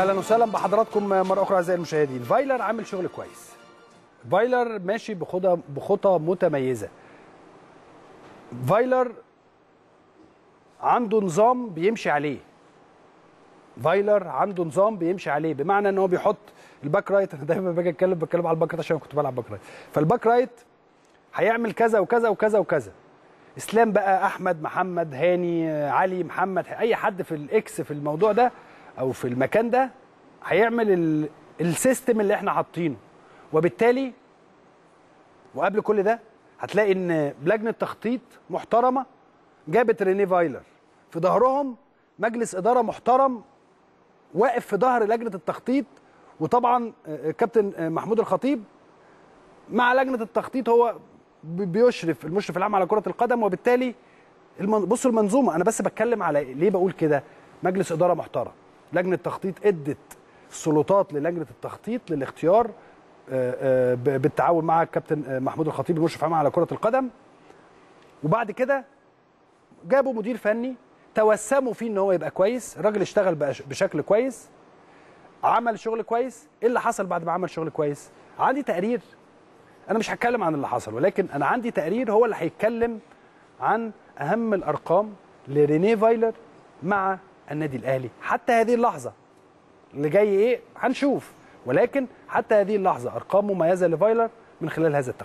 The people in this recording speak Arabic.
أهلا وسهلا بحضراتكم مرة أخرى أعزائي المشاهدين. فايلر عامل شغل كويس. فايلر ماشي بخطى بخطى متميزة. فايلر عنده نظام بيمشي عليه. فايلر عنده نظام بيمشي عليه بمعنى إن هو بيحط ال back right. أنا دايما باجي اتكلم بتكلم على ال back right عشان كنت بلعب back right. فال back right هيعمل كذا وكذا وكذا وكذا. إسلام بقى أحمد محمد هاني علي محمد أي حد في ال X في الموضوع ده أو في المكان ده هيعمل ال... ال system اللي إحنا حاطينه. وبالتالي وقبل كل ده هتلاقي إن لجنة تخطيط محترمة جابت ريني فايلر. في ظهرهم مجلس إدارة محترم واقف في ظهر لجنة التخطيط وطبعا كابتن محمود الخطيب مع لجنة التخطيط هو بيشرف المشرف العام على كرة القدم. وبالتالي. بصوا المنظومة. أنا بس بتكلم على ليه بقول كده. مجلس إدارة محترم. لجنة تخطيط ادت السلطات للجنة التخطيط للاختيار بالتعاون مع الكابتن محمود الخطيب المشرف على كرة القدم. وبعد كده جابوا مدير فني توسموا فيه إن هو يبقى كويس. الراجل اشتغل بشكل كويس عمل شغل كويس. إيه اللي حصل بعد ما عمل شغل كويس؟ عندي تقرير. أنا مش هتكلم عن اللي حصل ولكن أنا عندي تقرير هو اللي هيتكلم عن أهم الأرقام لرينيه فايلر مع النادي الأهلي. حتى هذه اللحظة اللي جاي إيه هنشوف. ولكن حتى هذه اللحظة ارقام مميزه لفايلر من خلال هذا التقرير.